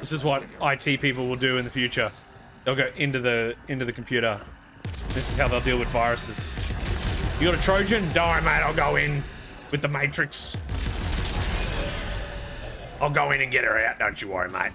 This is what IT people will do in the future. They'll go into the into the computer. This is how they'll deal with viruses. You got a Trojan? Don't mate. I'll go in with the Matrix. I'll go in and get her out. Don't you worry, mate.